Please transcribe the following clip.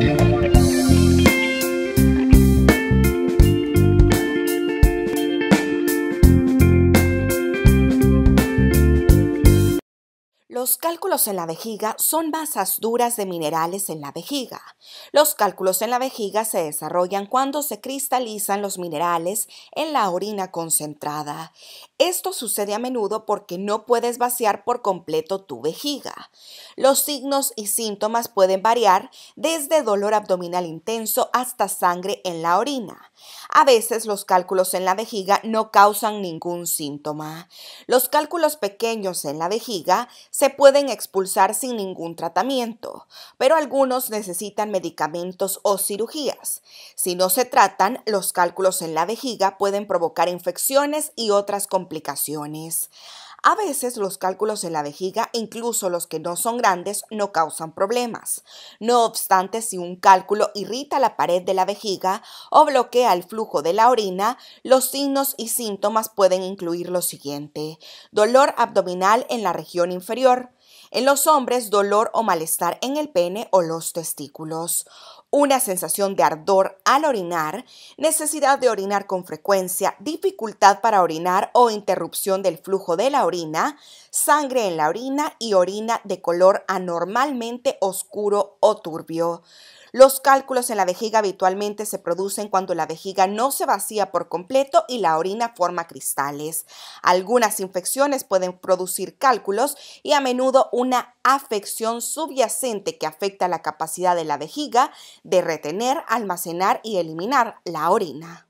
Thank you. Los cálculos en la vejiga son masas duras de minerales en la vejiga. Los cálculos en la vejiga se desarrollan cuando se cristalizan los minerales en la orina concentrada. Esto sucede a menudo porque no puedes vaciar por completo tu vejiga. Los signos y síntomas pueden variar desde dolor abdominal intenso hasta sangre en la orina. A veces los cálculos en la vejiga no causan ningún síntoma. Los cálculos pequeños en la vejiga se pueden expulsar sin ningún tratamiento, pero algunos necesitan medicamentos o cirugías. Si no se tratan, los cálculos en la vejiga pueden provocar infecciones y otras complicaciones. A veces los cálculos en la vejiga, incluso los que no son grandes, no causan problemas. No obstante, si un cálculo irrita la pared de la vejiga o bloquea el flujo de la orina, los signos y síntomas pueden incluir lo siguiente. Dolor abdominal en la región inferior. En los hombres, dolor o malestar en el pene o los testículos una sensación de ardor al orinar, necesidad de orinar con frecuencia, dificultad para orinar o interrupción del flujo de la orina, sangre en la orina y orina de color anormalmente oscuro o turbio. Los cálculos en la vejiga habitualmente se producen cuando la vejiga no se vacía por completo y la orina forma cristales. Algunas infecciones pueden producir cálculos y a menudo una afección subyacente que afecta la capacidad de la vejiga de retener, almacenar y eliminar la orina.